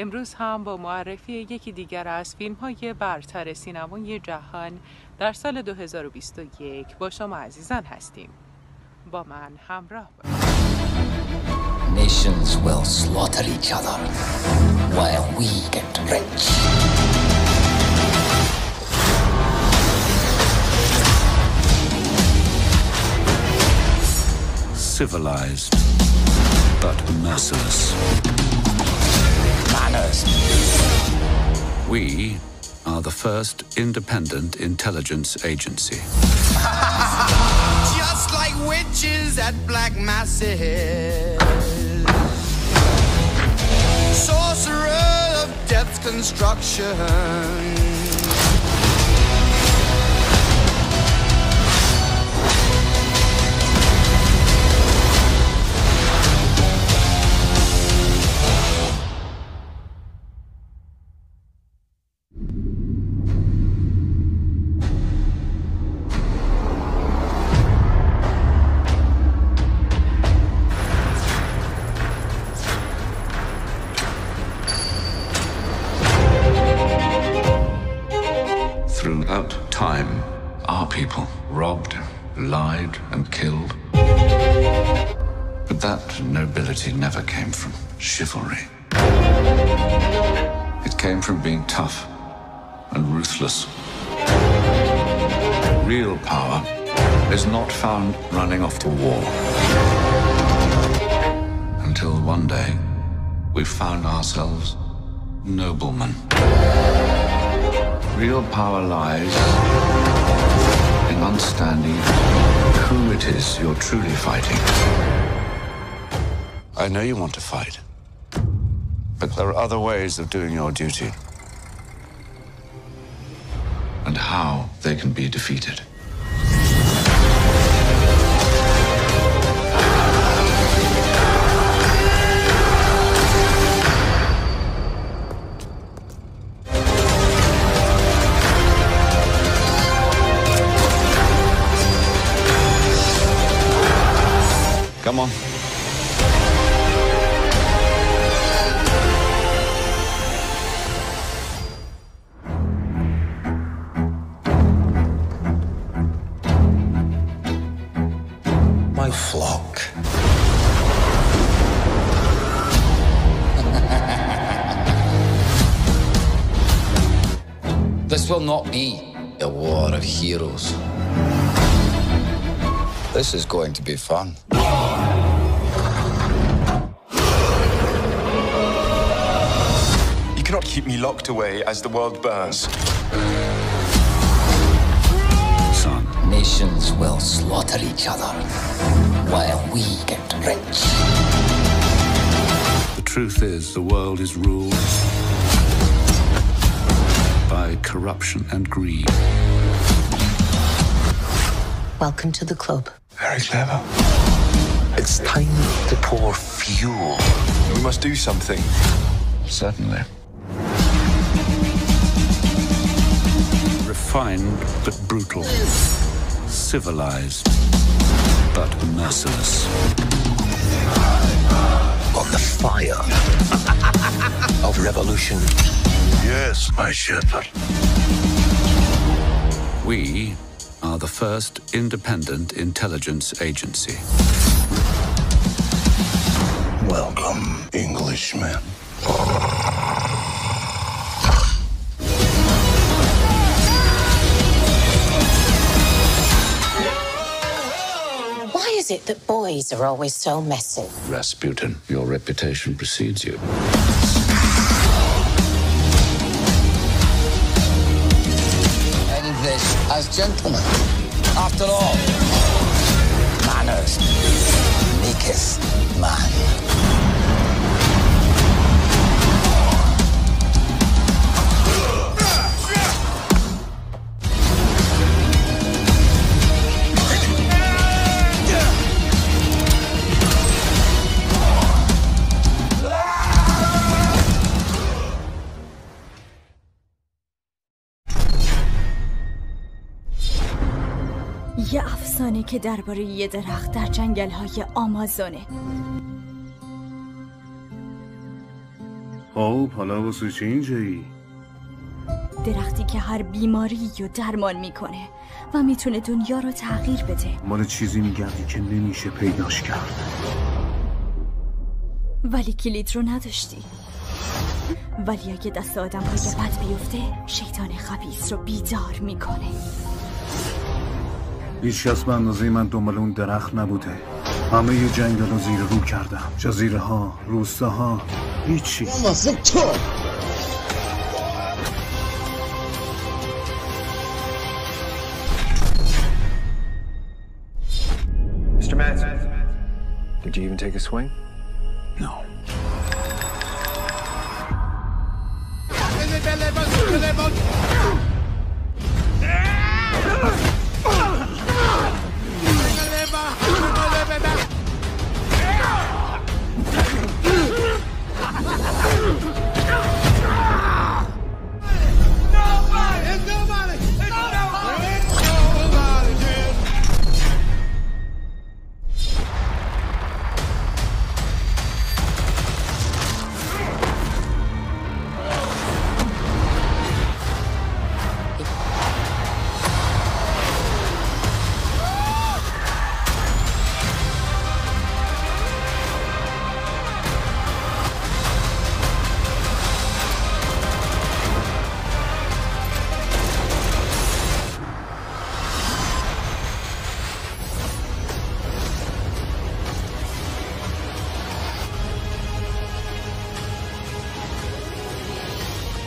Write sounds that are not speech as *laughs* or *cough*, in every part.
امروز هم با معرفی یکی دیگر از فیلم های برتر سینمای جهان در سال 2021 با شما عزیزان هستیم با من همراه باشید Nations will slaughter each other while we get rich. Civilized, but merciless. Manners. We are the first independent intelligence agency. *laughs* just like witches at black masses. Sorcerer of construction. And killed. But that nobility never came from chivalry. It came from being tough and ruthless. Real power is not found running off to war. Until one day, we found ourselves noblemen. Real power lies in understanding who it is you're truly fighting. I know you want to fight, but there are other ways of doing your duty. And how they can be defeated. Come on. My flock. this will not be a war of heroes. This is going to be fun. You cannot keep me locked away as the world burns. Son, Nations will slaughter each other while we get rich. the truth is the world is ruled by corruption and greed. Welcome to the club. Very clever. It's time to pour fuel. We must do something. Certainly. Refined but brutal. Civilized but merciless. On the fire *laughs* of revolution. Yes, my shepherd. We are the first independent intelligence agency. Welcome, Englishman. Why is it that boys are always so messy? Rasputin, your reputation precedes you. As gentlemen. After all, manners افسانه که درباره یه درخت در جنگل های آمازونه. خب حالا واسه چی اینجایی؟ درختی که هر بیماری رو درمان می‌کنه و می‌تونه دنیا رو تغییر بده. مال چیزی میگردی که نمیشه پیداش کرد. ولی کلید رو نداشتی. ولی اگه دست آدم های بد بیفته شیطان خبیس رو بیدار می‌کنه. هیچ کس به اندازه من دنبال اون درخت نبوده همه ی جنگل رو زیر رو کردم جزیره ها روستاها هیچی واسه تو Mr. Did you even take a swing? No.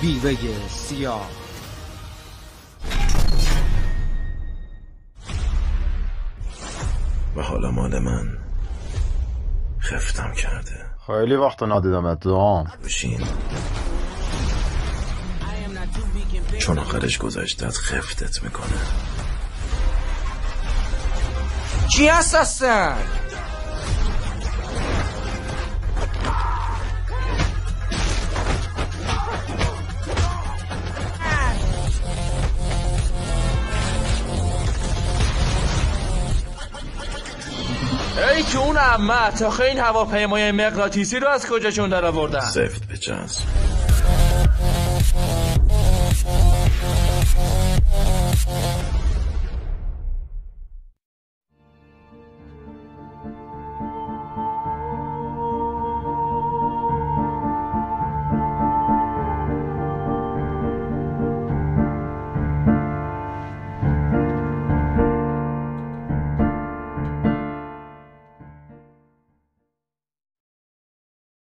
بیوه سیاه. و حالا مال من خفتم کرده. خیلی وقت ندیدم دوام. بشین. چون آخرش گذشتت خفتت می‌کنه. کی هست هستن؟ عمه تا این هواپیمای مغناطیسی رو از کجاشون در آوردن سفت به جنس.